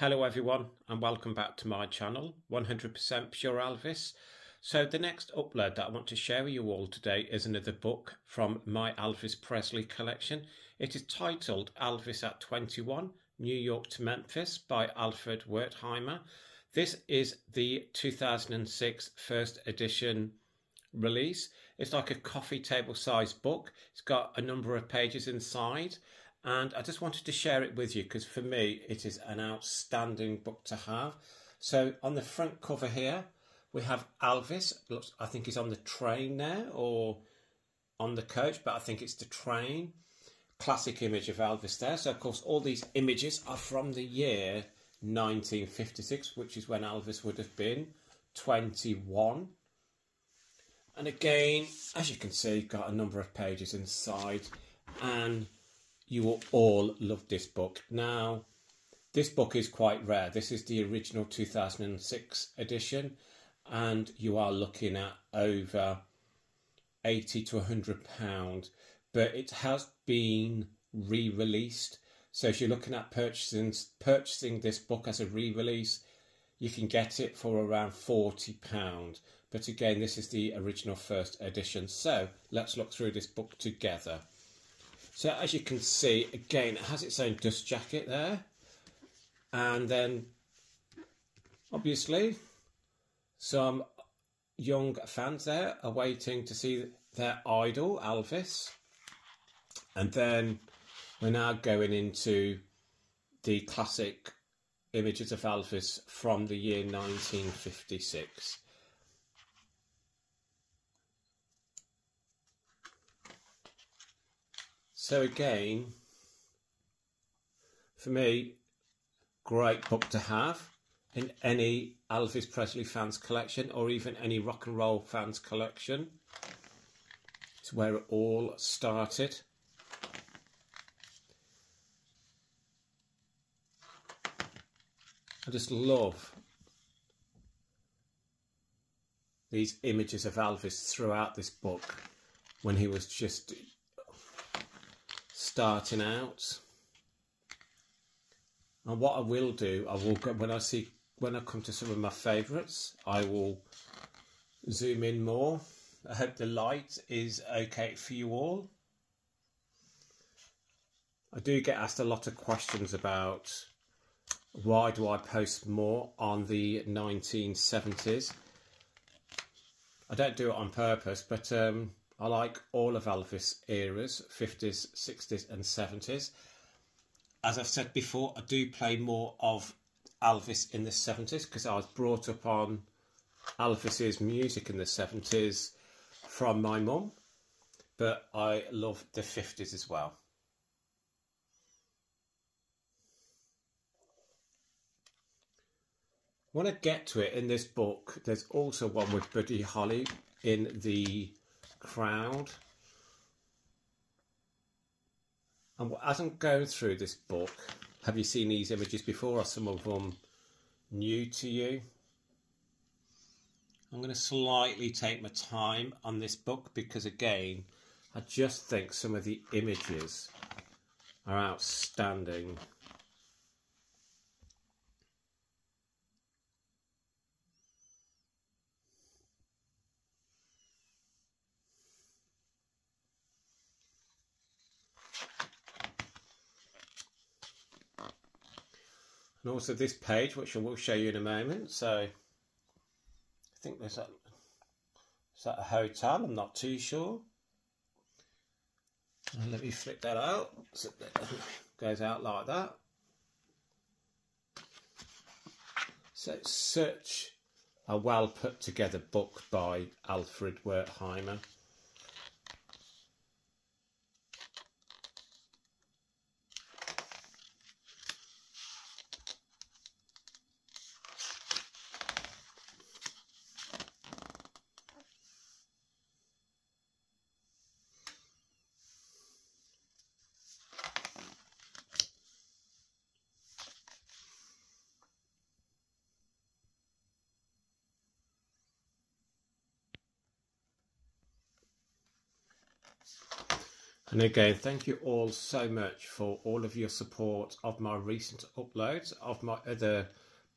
Hello everyone and welcome back to my channel 100% Pure Elvis. So the next upload that I want to share with you all today is another book from my Elvis Presley collection. It is titled Elvis at 21 New York to Memphis by Alfred Wertheimer. This is the 2006 first edition release. It's like a coffee table size book. It's got a number of pages inside and I just wanted to share it with you because for me it is an outstanding book to have. So on the front cover here we have Elvis. Looks, I think he's on the train now or on the coach, but I think it's the train. Classic image of Elvis there. So of course all these images are from the year 1956, which is when Elvis would have been 21. And again, as you can see, got a number of pages inside and you will all love this book. Now, this book is quite rare. This is the original 2006 edition, and you are looking at over 80 to 100 pound, but it has been re-released. So if you're looking at purchasing purchasing this book as a re-release, you can get it for around 40 pound. But again, this is the original first edition. So let's look through this book together. So as you can see, again, it has its own dust jacket there. And then, obviously, some young fans there are waiting to see their idol, Elvis. And then we're now going into the classic images of Elvis from the year 1956. So again, for me, great book to have in any Elvis Presley fans collection or even any rock and roll fans collection. It's where it all started. I just love these images of Elvis throughout this book when he was just starting out. And what I will do, I will go, when I see when I come to some of my favourites, I will zoom in more. I hope the light is okay for you all. I do get asked a lot of questions about why do I post more on the 1970s. I don't do it on purpose, but um, I like all of Elvis eras, 50s, 60s and 70s. As I've said before, I do play more of Elvis in the 70s because I was brought up on Elvis's music in the 70s from my mum. But I love the 50s as well. When I get to it in this book, there's also one with Buddy Holly in the crowd. And as I'm going through this book, have you seen these images before? Are some of them new to you? I'm going to slightly take my time on this book because again, I just think some of the images are outstanding. And also this page which I will show you in a moment so I think there's a is that a hotel I'm not too sure. And let me flip that out so that goes out like that. So it's such a well put together book by Alfred Wertheimer And again, thank you all so much for all of your support of my recent uploads of my other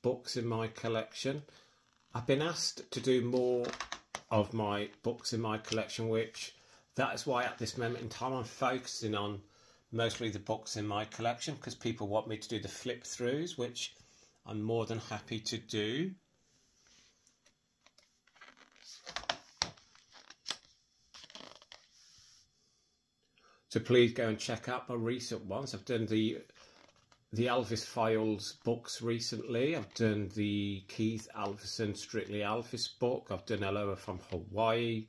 books in my collection. I've been asked to do more of my books in my collection, which that is why at this moment in time I'm focusing on mostly the books in my collection because people want me to do the flip throughs, which I'm more than happy to do. So please go and check out my recent ones. I've done the the Elvis Files books recently. I've done the Keith Alverson Strictly Elvis book. I've done Aloha from Hawaii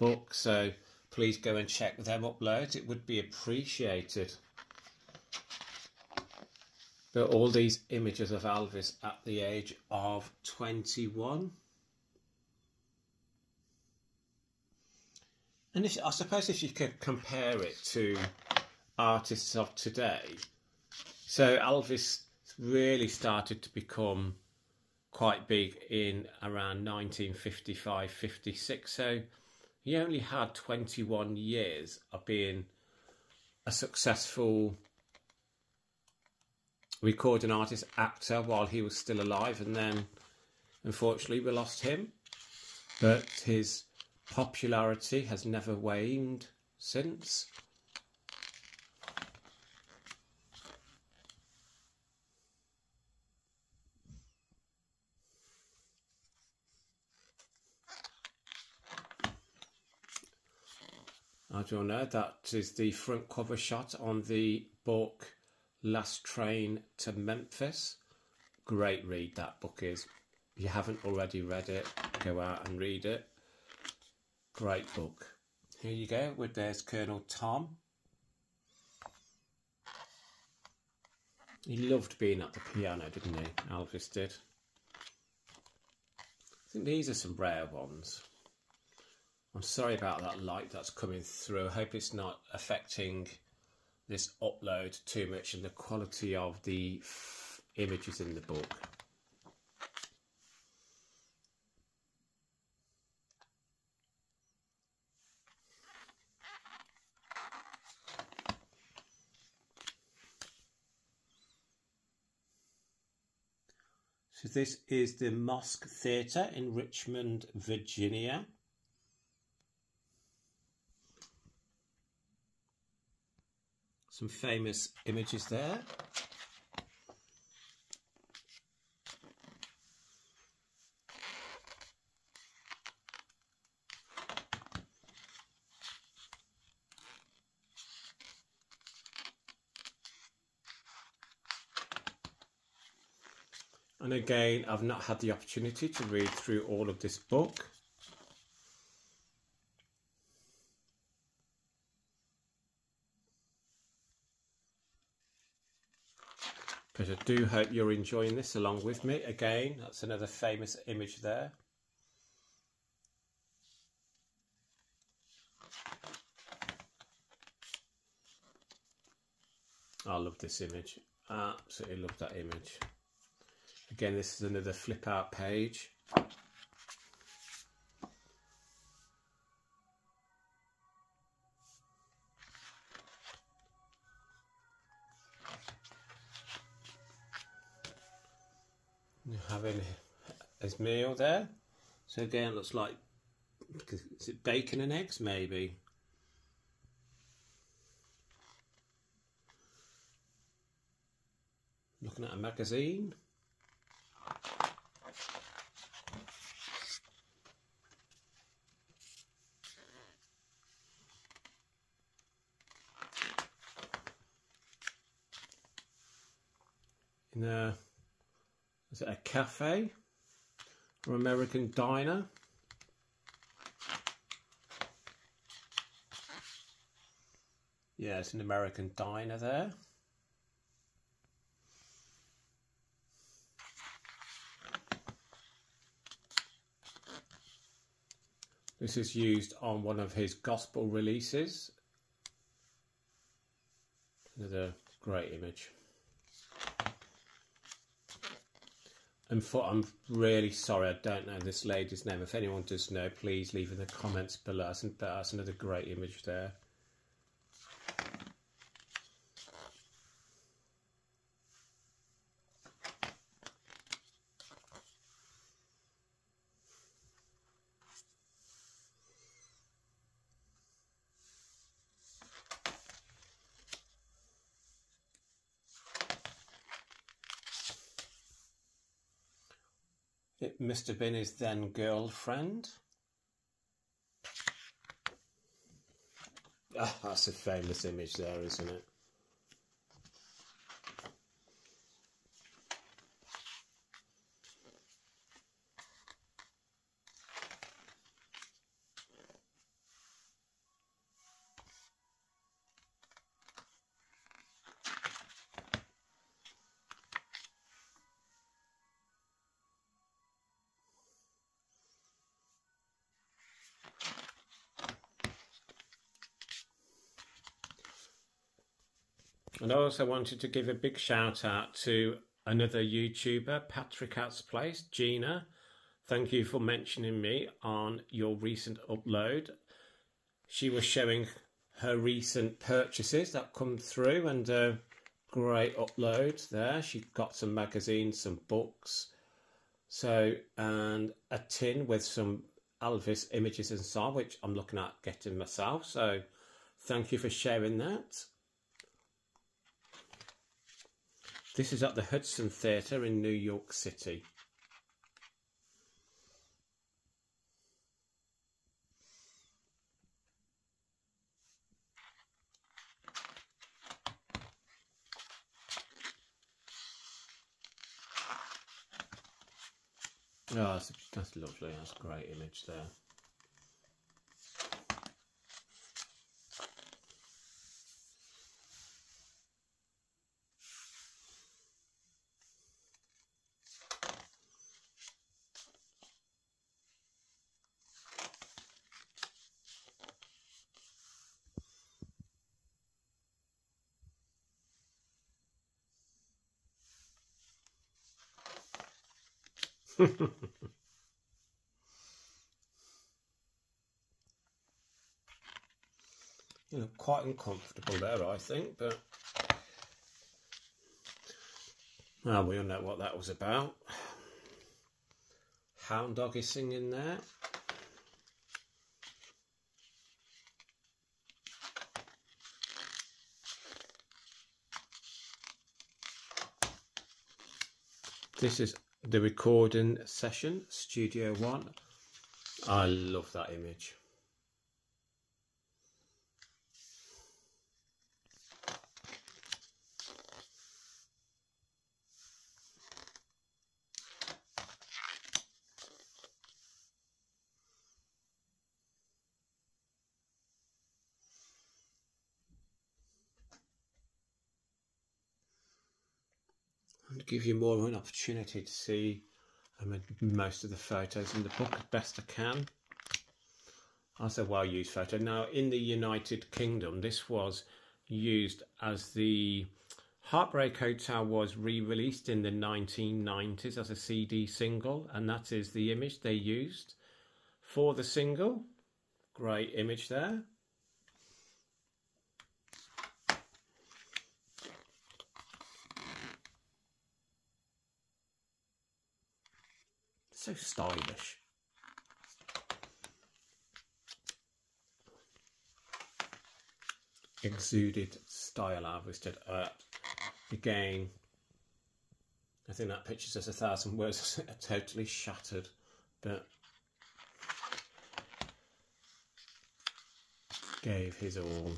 book. So please go and check them uploads. It would be appreciated. But all these images of Elvis at the age of 21. And if, I suppose if you could compare it to artists of today, so Elvis really started to become quite big in around 1955 56. So he only had 21 years of being a successful recording artist, actor while he was still alive, and then unfortunately we lost him. But his Popularity has never waned since. Know, that is the front cover shot on the book Last Train to Memphis. Great read that book is. If you haven't already read it, go out and read it. Great book. Here you go, with there's Colonel Tom. He loved being at the piano, didn't he? Elvis did. I think these are some rare ones. I'm sorry about that light that's coming through. I hope it's not affecting this upload too much and the quality of the images in the book. This is the Mosque Theatre in Richmond, Virginia. Some famous images there. And again, I've not had the opportunity to read through all of this book. But I do hope you're enjoying this along with me. Again, that's another famous image there. I love this image. Absolutely love that image. Again, this is another flip out page. having his meal there. So again, looks like is it bacon and eggs maybe? Looking at a magazine. In a, is it a cafe or American diner? Yeah, it's an American diner there. This is used on one of his gospel releases. Another great image. And for, I'm really sorry, I don't know this lady's name. If anyone does know, please leave in the comments below. That's another great image there. Been his then girlfriend. Ah, that's a famous image there, isn't it? Also wanted to give a big shout out to another YouTuber, Patrick At's Place, Gina. Thank you for mentioning me on your recent upload. She was showing her recent purchases that come through and a great upload there. She got some magazines, some books, so and a tin with some Elvis images inside, which I'm looking at getting myself. So thank you for sharing that. This is at the Hudson Theatre in New York City. Oh, that's, that's lovely. That's a great image there. you look quite uncomfortable there, I think, but well, we all know what that was about. Hound dog is singing there. This is the recording session, Studio One. I love that image. Give you more of an opportunity to see um, most of the photos in the book as best I can. That's a well used photo. Now, in the United Kingdom, this was used as the Heartbreak Hotel was re released in the 1990s as a CD single, and that is the image they used for the single. Great image there. So stylish. Exuded style harvested uh, again. I think that picture says a thousand words. totally shattered, but gave his all.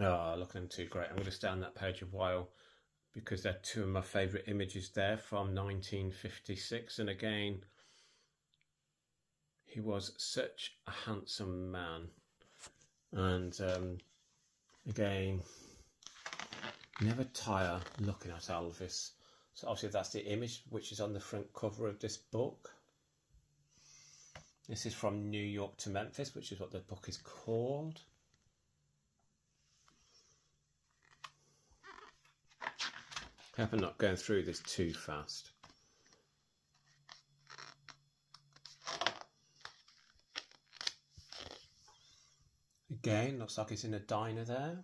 Oh, look at them too great. I'm going to stay on that page a while because they're two of my favourite images there from 1956. And again, he was such a handsome man. And um, again, never tire looking at Elvis. So obviously that's the image which is on the front cover of this book. This is from New York to Memphis, which is what the book is called. Hope I'm not going through this too fast. Again, looks like it's in a diner there.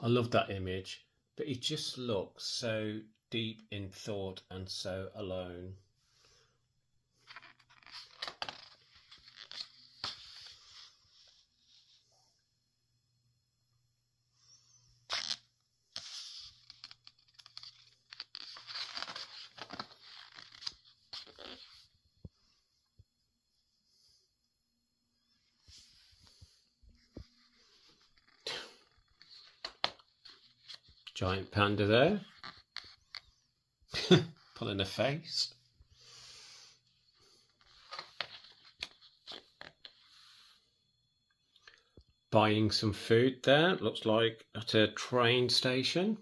I love that image, but he just looks so deep in thought and so alone. Giant panda there. Pulling a face. Buying some food there. Looks like at a train station.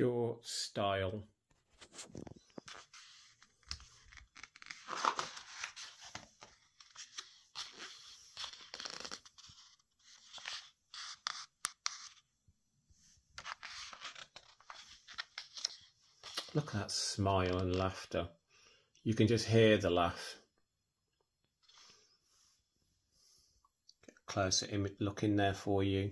pure style. Look at that smile and laughter. You can just hear the laugh. Get a closer look in there for you.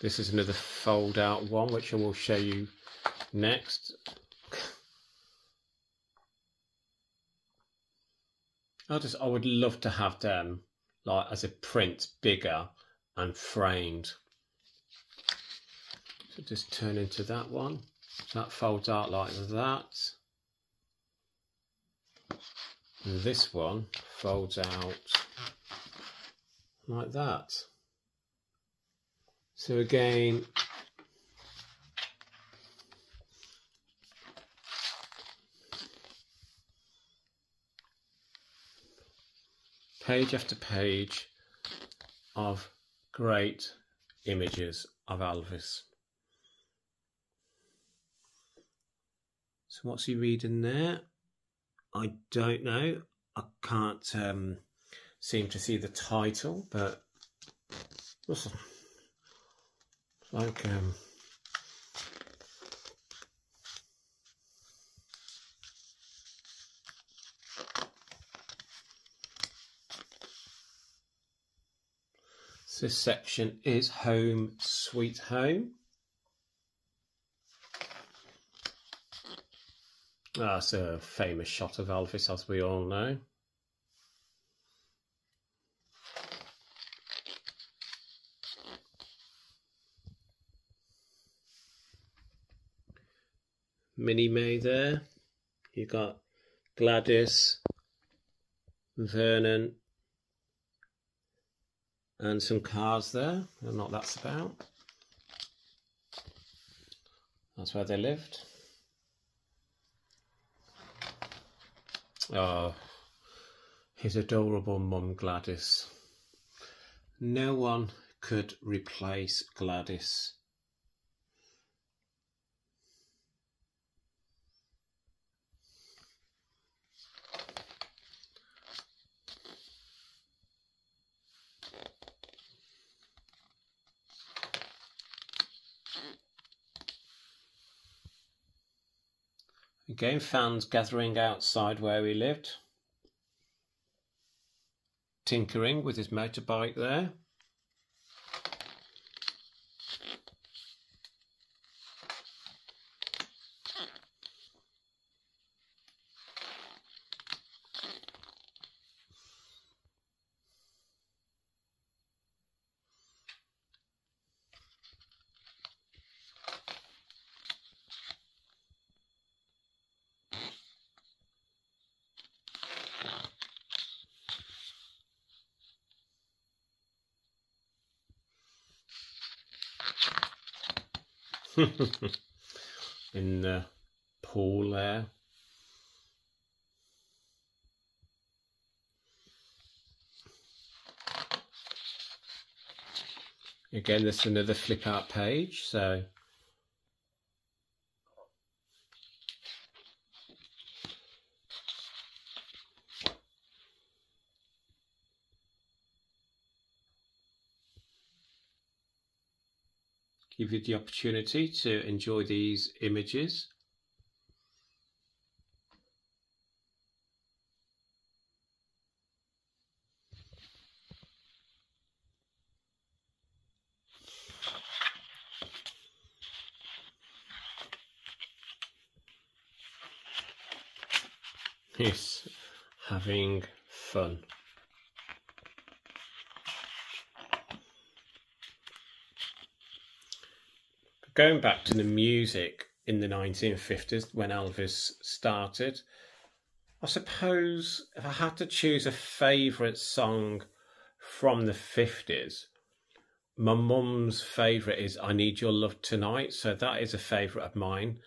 This is another fold out one, which I will show you next. I just, I would love to have them like as a print bigger and framed. So just turn into that one. So that folds out like that. And this one folds out like that. So again, page after page of great images of Elvis. So what's he reading there? I don't know. I can't um, seem to see the title, but like um, this section is Home Sweet Home. Ah, that's a famous shot of Elvis, as we all know. Minnie Mae there. You got Gladys, Vernon, and some cars there. And not that's about. That's where they lived. Oh, his adorable mum Gladys. No one could replace Gladys Again, fans gathering outside where he lived. Tinkering with his motorbike there. in the pool there. Again, this is another flip out page, so give you the opportunity to enjoy these images. He's having fun. Going back to the music in the 1950s when Elvis started, I suppose if I had to choose a favourite song from the 50s, my mum's favourite is I Need Your Love Tonight. So that is a favourite of mine.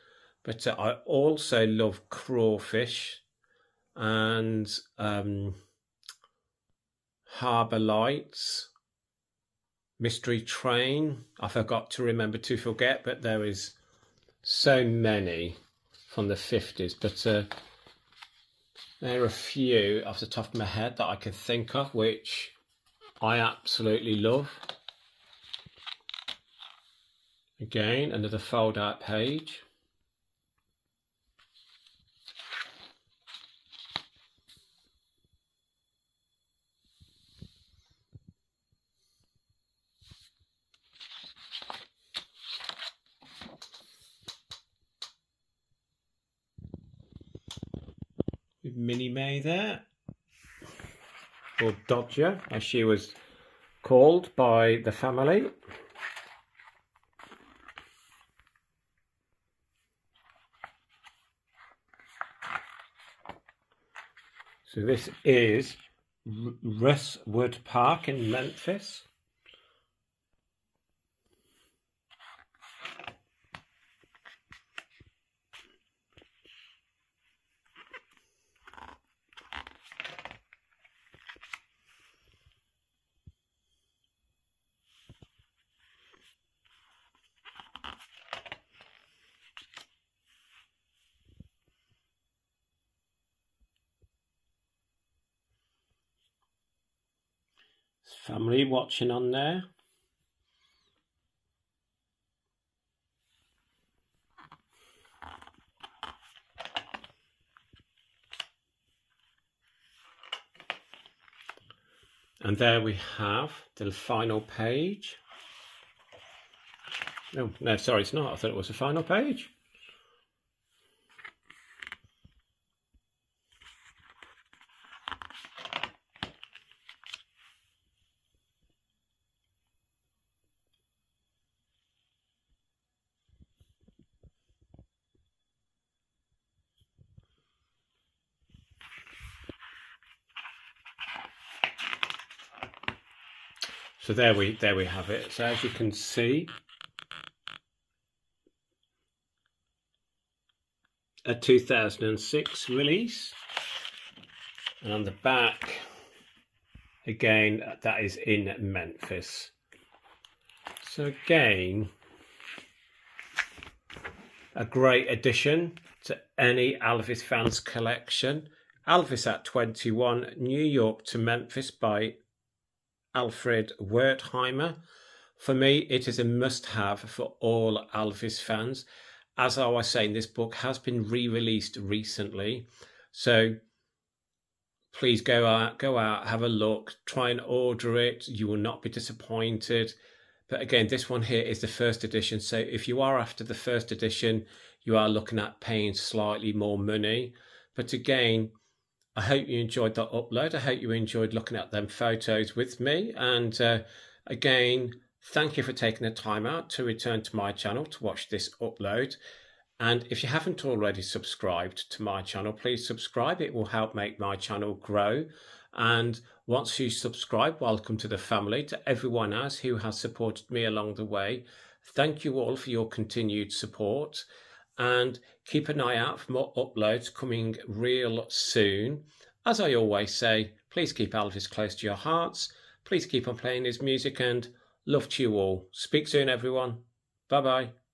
But uh, I also love Crawfish and um, Harbour Lights, Mystery Train. I forgot to remember to forget, but there is so many from the 50s. But uh, there are a few off the top of my head that I can think of, which I absolutely love. Again, another fold out page. With Minnie Mae there, or Dodger as she was called by the family. So this is Russwood Park in Memphis. Family watching on there. And there we have the final page. No, no, sorry, it's not. I thought it was the final page. There we there we have it. So as you can see, a 2006 release, and on the back, again that is in Memphis. So again, a great addition to any Elvis fans collection. Elvis at 21, New York to Memphis by Alfred Wertheimer. For me, it is a must have for all Elvis fans. As I was saying, this book has been re released recently. So please go out, go out, have a look, try and order it. You will not be disappointed. But again, this one here is the first edition. So if you are after the first edition, you are looking at paying slightly more money. But again, I hope you enjoyed that upload. I hope you enjoyed looking at them photos with me. And uh, again, thank you for taking the time out to return to my channel to watch this upload. And if you haven't already subscribed to my channel, please subscribe. It will help make my channel grow. And once you subscribe, welcome to the family. To everyone else who has supported me along the way, thank you all for your continued support and keep an eye out for more uploads coming real soon. As I always say, please keep Elvis close to your hearts. Please keep on playing his music and love to you all. Speak soon, everyone. Bye bye.